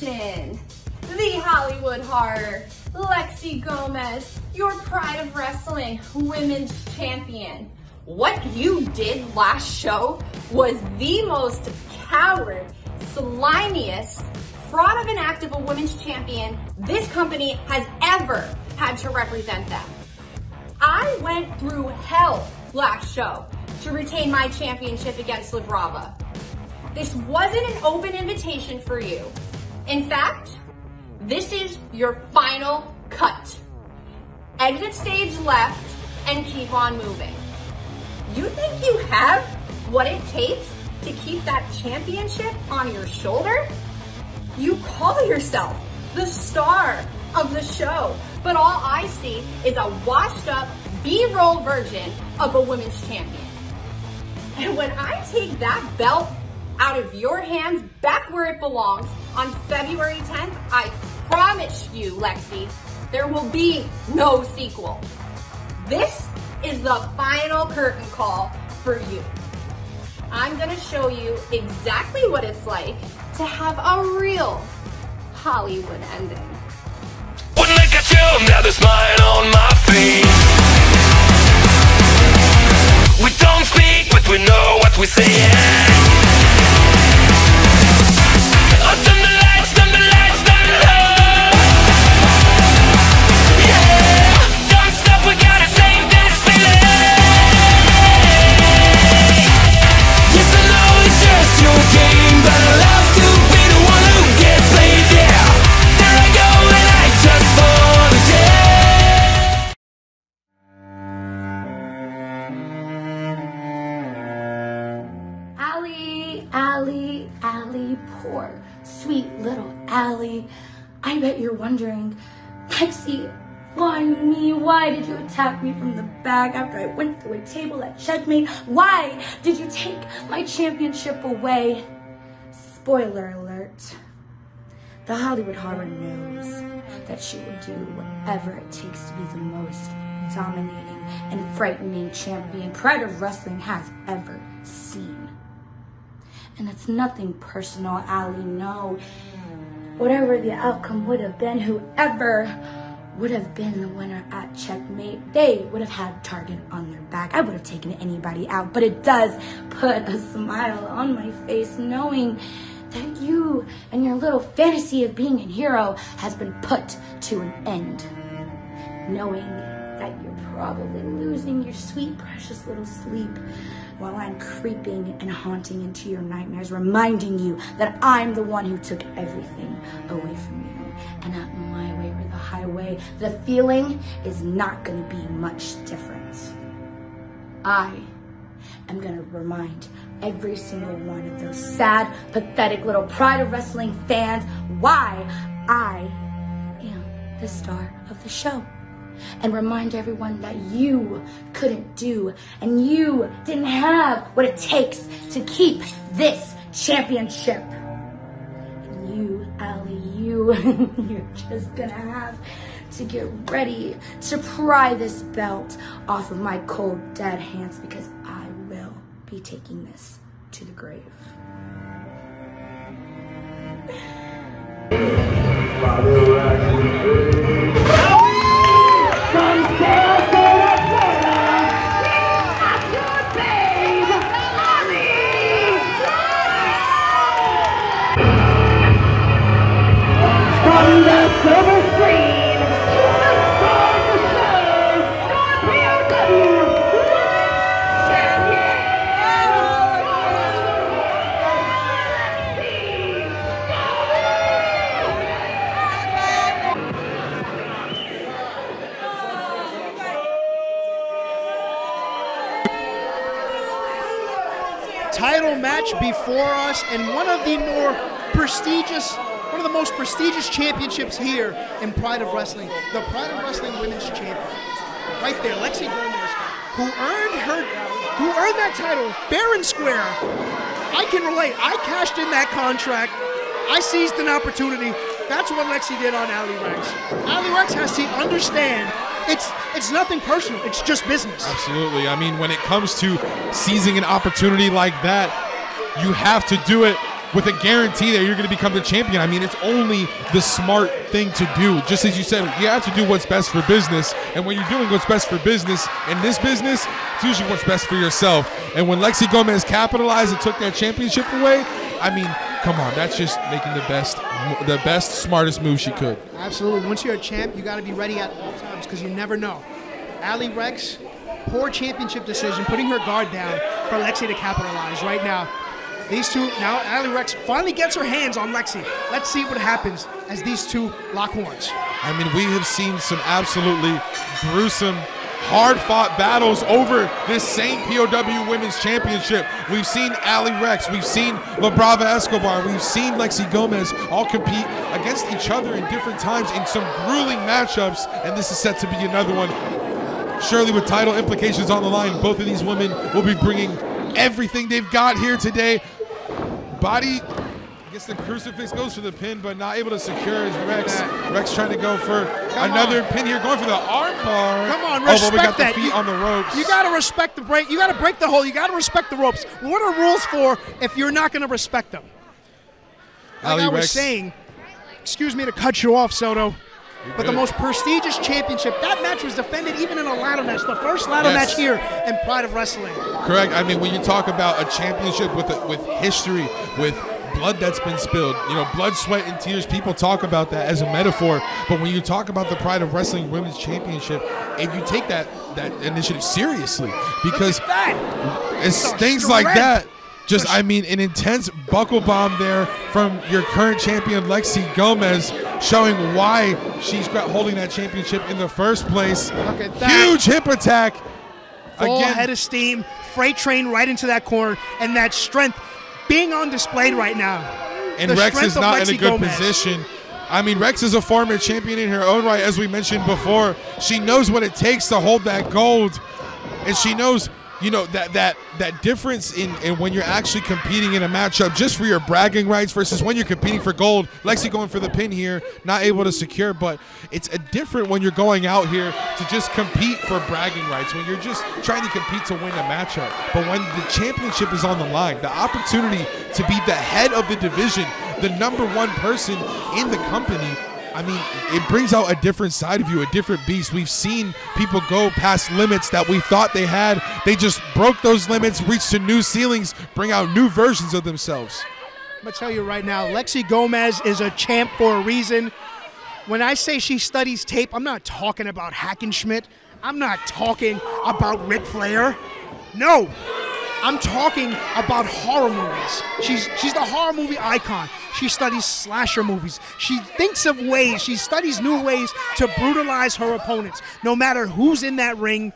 The Hollywood Horror, Lexi Gomez, your pride of wrestling women's champion. What you did last show was the most coward, slimiest, fraud of an act of a women's champion this company has ever had to represent them. I went through hell last show to retain my championship against La Brava. This wasn't an open invitation for you. In fact, this is your final cut. Exit stage left and keep on moving. You think you have what it takes to keep that championship on your shoulder? You call yourself the star of the show, but all I see is a washed up B-roll version of a women's champion. And when I take that belt out of your hands back where it belongs on February 10th, I promise you, Lexi, there will be no sequel. This is the final curtain call for you. I'm gonna show you exactly what it's like to have a real Hollywood ending. When look at you, now there's smile on my face. We don't speak, but we know what we say. Allie. I bet you're wondering, Lexi, why me? Why did you attack me from the back after I went through a table at Checkmate? Why did you take my championship away? Spoiler alert. The Hollywood Horror knows that she will do whatever it takes to be the most dominating and frightening champion Pride of Wrestling has ever seen. And it's nothing personal, Allie, no. Whatever the outcome would have been, whoever would have been the winner at checkmate, they would have had target on their back. I would have taken anybody out, but it does put a smile on my face knowing that you and your little fantasy of being a hero has been put to an end. Knowing probably losing your sweet, precious little sleep while I'm creeping and haunting into your nightmares, reminding you that I'm the one who took everything away from you. And at my way or the highway, the feeling is not to be much different. I am to remind every single one of those sad, pathetic little Pride of Wrestling fans why I am the star of the show. And remind everyone that you couldn't do and you didn't have what it takes to keep this championship. And you, Allie, you, you're just gonna have to get ready to pry this belt off of my cold, dead hands because I will be taking this to the grave. And one of the more prestigious one of the most prestigious championships here in Pride of Wrestling, the Pride of Wrestling Women's Champion. Right there, Lexi Gomez, who earned her who earned that title fair and square. I can relate. I cashed in that contract. I seized an opportunity. That's what Lexi did on Allie Recks. Allie Recks has to understand it's it's nothing personal. It's just business. Absolutely. I mean, when it comes to seizing an opportunity like that, you have to do it with a guarantee that you're going to become the champion. I mean, it's only the smart thing to do. Just as you said, you have to do what's best for business. And when you're doing what's best for business in this business, it's usually what's best for yourself. And when Lexi Gomez capitalized and took that championship away, I mean, come on, that's just making the best, the best, smartest move she could. Absolutely. Once you're a champ, you got to be ready at all times because you never know. Allie Recks, poor championship decision, putting her guard down for Lexi to capitalize right now. These two, now Allie Recks finally gets her hands on Lexi. Let's see what happens as these two lock horns. I mean, we have seen some absolutely gruesome, hard fought battles over this same POW Women's Championship. We've seen Allie Recks, we've seen La Brava Escobar, we've seen Lexi Gomez all compete against each other in different times in some grueling matchups, and this is set to be another one. Surely, with title implications on the line, both of these women will be bringing everything they've got here today. Body I guess the crucifix goes for the pin, but not able to secure as Recks. Recks trying to go for Come another on. pin here, going for the arm bar. Come on, Oh, respect but we got that. the feet You- on the ropes. You got to respect the break. You got to break the hole. You got to respect the ropes. What are rules for if you're not going to respect them? Like Allie I was Recks. saying, excuse me to cut you off, Soto. But the most prestigious championship, that match was defended even in a ladder match, the first ladder Yes. match here in Pride of Wrestling. Correct. I mean, when you talk about a championship with a, with history, with blood that's been spilled, you know, blood, sweat, and tears. People talk about that as a metaphor, but when you talk about the Pride of Wrestling Women's Championship, and you take that that initiative seriously, because it's things like that. Just, I mean, an intense buckle bomb there from your current champion Lexi Gomez, showing why she's got, holding that championship in the first place. Look at that. Huge hip attack. Full Again, head of steam, freight train right into that corner, and that strength being on display right now. and The Recks is not in a good Gomez. position. I mean, Recks is a former champion in her own right, as we mentioned before. She knows what it takes to hold that gold, and she knows, you know, that that that difference in, in when you're actually competing in a matchup just for your bragging rights versus when you're competing for gold. Lexi going for the pin here, not able to secure, but it's a different when you're going out here to just compete for bragging rights. When you're just trying to compete to win a matchup, but when the championship is on the line, the opportunity to be the head of the division, the number one person in the company. I mean, it brings out a different side of you, a different beast. We've seen people go past limits that we thought they had. They just broke those limits, reached to new ceilings, bring out new versions of themselves. I'm gonna tell you right now, Lexi Gomez is a champ for a reason. When I say she studies tape, I'm not talking about Hackenschmidt. I'm not talking about Ric Flair. No, I'm talking about horror movies. She's she's the horror movie icon. She studies slasher movies. She thinks of ways. She studies new ways to brutalize her opponents. No matter who's in that ring,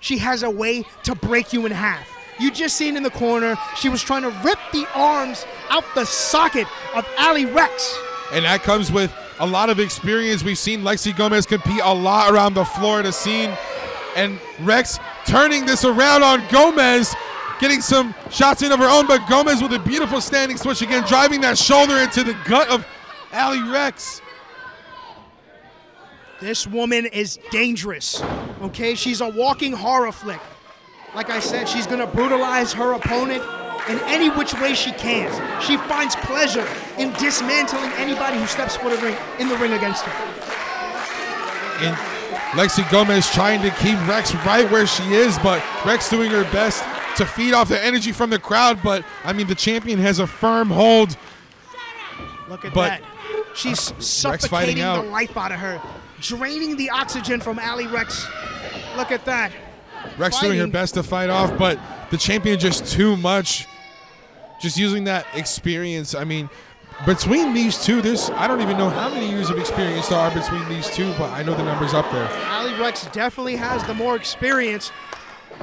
she has a way to break you in half. You just seen in the corner, she was trying to rip the arms out the socket of Allie Recks. And that comes with a lot of experience. We've seen Lexi Gomez compete a lot around the Florida scene. And Recks turning this around on Gomez, getting some shots in of her own, but Gomez with a beautiful standing switch again, driving that shoulder into the gut of Allie Recks. This woman is dangerous. Okay, she's a walking horror flick. Like I said, she's gonna brutalize her opponent in any which way she can. She finds pleasure in dismantling anybody who steps foot in the ring, in the ring against her. And Lexi Gomez trying to keep Recks right where she is, but Recks doing her best to feed off the energy from the crowd. But I mean, the champion has a firm hold. Look at But- that. She's fighting suffocating the life out of her, draining the oxygen from Allie Recks. Look at that. Recks doing her best to fight off, but the champion just too much. Just using that experience. I mean, between these two, there's I don't even know how many years of experience there are between these two, but I know the numbers up there. Allie Recks definitely has the more experience,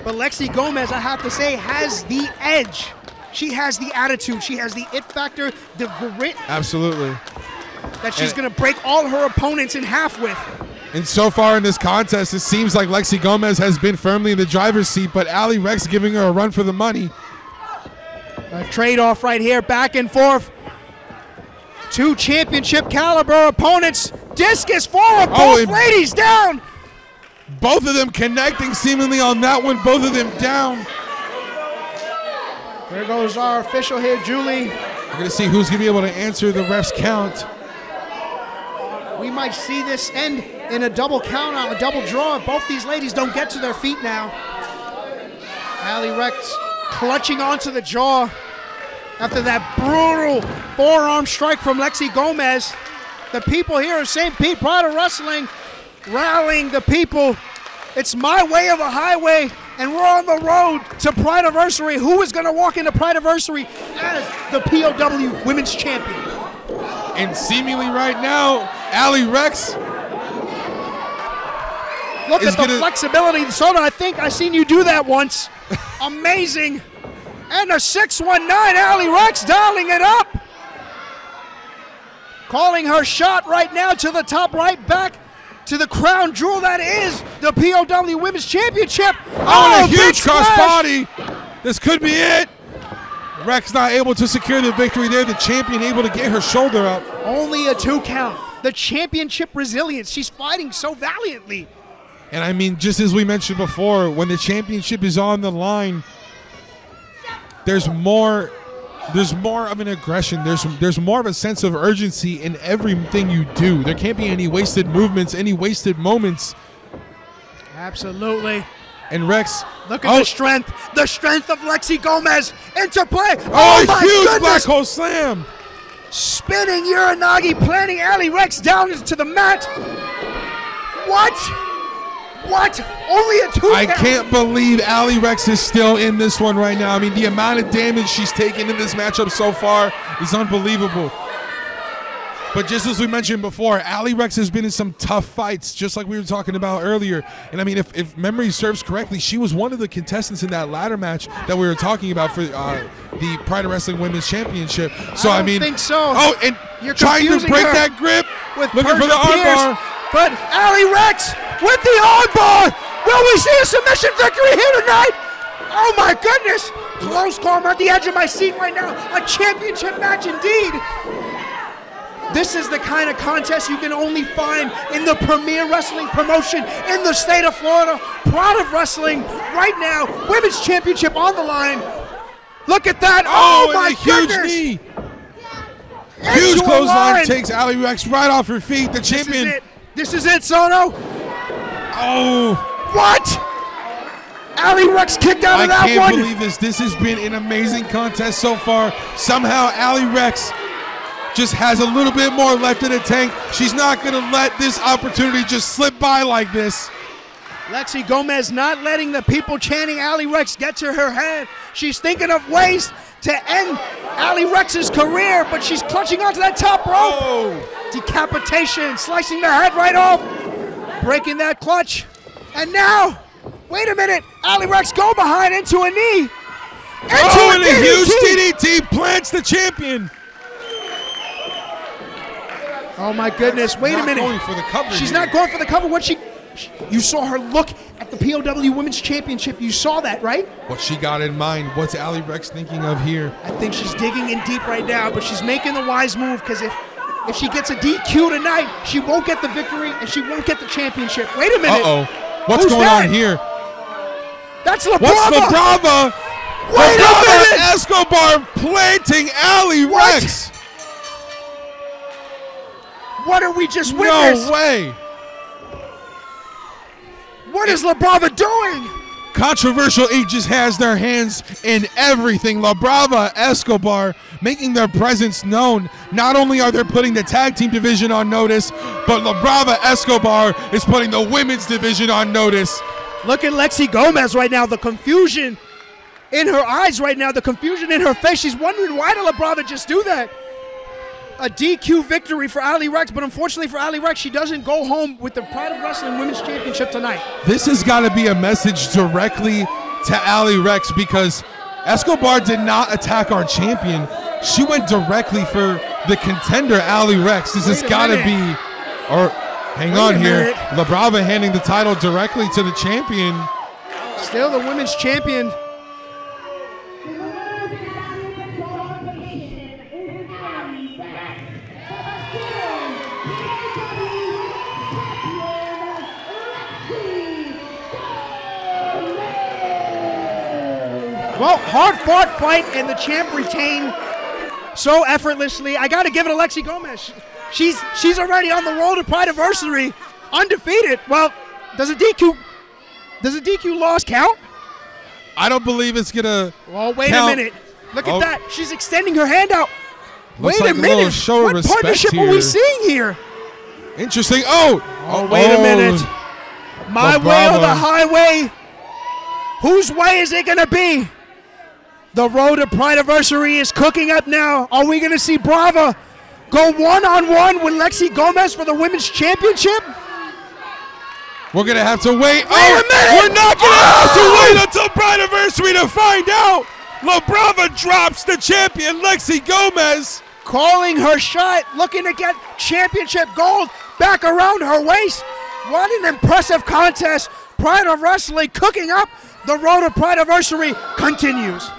but Lexi Gomez, I have to say, has the edge. She has the attitude, she has the it factor, the grit Absolutely. that she's going to break all her opponents in half with. And so far in this contest, it seems like Lexi Gomez has been firmly in the driver's seat, but Allie Recks giving her a run for the money. A trade off right here, back and forth. Two championship caliber opponents. Discus forward, Oh, both ladies down. Both of them connecting seemingly on that one, both of them down. There goes our official here, Julie. We're gonna see who's gonna be able to answer the ref's count. We might see this end in a double count out, a double draw. if Both these ladies don't get to their feet now. Allie Recks clutching onto the jaw after that brutal forearm strike from Lexi Gomez. The people here in St. Pete, Pride of Wrestling, rallying the people. It's my way of a highway, and we're on the road to Pride Anniversary. Who is going to walk into Pride Anniversary as the POW Women's Champion? And seemingly right now, Allie Recks Look at the gonna- flexibility. Soda, I think I seen you do that once. Amazing. And a 619 Allie Recks dialing it up. Calling her shot right now to the top right back to the crown jewel that is the POW Women's Championship. Oh, and a huge crossbody. This could be it. Recks not able to secure the victory there. The champion able to get her shoulder up. Only a two count. The championship resilience. She's fighting so valiantly. And I mean, just as we mentioned before, when the championship is on the line, there's more there's more of an aggression. There's there's more of a sense of urgency in everything you do. There can't be any wasted movements, any wasted moments. Absolutely. And Recks, Look at oh, the strength, the strength of Lexi Gomez into play. oh, oh my huge goodness! black hole slam. Spinning Uranage, planting Allie Recks down into the mat. What? What? Only a two. I count. can't believe Allie Recks is still in this one right now. I mean, the amount of damage she's taken in this matchup so far is unbelievable. But just as we mentioned before, Allie Recks has been in some tough fights, just like we were talking about earlier. And I mean, if, if memory serves correctly, she was one of the contestants in that ladder match that we were talking about for uh, the Pride of Wrestling Women's Championship. So I I, mean, think so. Oh, and You're trying to break that grip, with looking for the armbar. But Allie Recks with the armbar. Will we see a submission victory here tonight? Oh my goodness! Close call. I'm at the edge of my seat right now. A championship match indeed. This is the kind of contest you can only find in the premier wrestling promotion in the state of Florida. Proud of wrestling right now. Women's championship on the line. Look at that. Oh, Oh, my a huge goodness. knee. Huge clothesline takes Allie Recks right off her feet. The This is champion. it. This is it, Sono. Oh, What? Allie Recks kicked out I of that one. I can't believe this. This has been an amazing contest so far. Somehow, Allie Recks just has a little bit more left in the tank. She's not going to let this opportunity just slip by like this. Lexi Gomez not letting the people chanting Allie Recks get to her head. She's thinking of ways to end Allie Recks's career, but she's clutching onto that top rope. Oh, Decapitation, slicing the head right off, breaking that clutch. And now, wait a minute, Allie Recks go behind into a knee. Into oh a and a huge DDT. DDT plants the champion. Oh my goodness, wait Not a minute. going for the cover She's here. not going for the cover. What she, she- you saw her look at the POW Women's Championship. You saw that, right? What she got in mind? What's Allie Recks thinking of here? I think she's digging in deep right now, but she's making the wise move because if if she gets a DQ tonight, she won't get the victory and she won't get the championship. Wait a minute. Uh oh. What's Who's going that? on here? That's LeBron. What's the Brava? Wait a minute. Escobar planting Allie What? Recks. What are we just witnessed? No way. What is La Brava doing? Controversial just has their hands in everything. La Brava, Escobar making their presence known. Not only are they putting the tag team division on notice, but La Brava Escobar is putting the women's division on notice. Look at Lexi Gomez right now. The confusion in her eyes right now. The confusion in her face. She's wondering why did La Brava just do that? A DQ victory for Allie Recks, but unfortunately for Allie Recks, she doesn't go home with the Pride of Wrestling Women's Championship tonight. This has got to be a message directly to Allie Recks because Escobar did not attack our champion. She went directly for the contender, Allie Recks. This has Wait a got to be. Or hang Wait on here. minute. La Brava handing the title directly to the champion. Still the women's champion. Well, hard fought fight, and the champ retained so effortlessly. I got to give it to Lexi Gomez. She's she's already on the road to Pride Anniversary, undefeated. Well, does a DQ does a DQ loss count? I don't believe it's gonna. Well, wait count. a minute. Look Oh. at that. She's extending her hand out. Looks wait like a a minute. show what respect partnership are we seeing here? Interesting. Oh. Oh, wait a oh. minute. My way or the highway? Whose way is it going to be? The road to Pride Anniversary is cooking up now. Are we going to see Brava go one on one with Lexi Gomez for the women's championship? We're gonna have to wait. Wait oh, a minute! We're not gonna have to oh! wait until Pride Anniversary to find out. La Brava drops the champion Lexi Gomez. Calling her shot, looking to get championship gold back around her waist. What an impressive contest. Pride of Wrestling cooking up. The road to Pride Anniversary continues.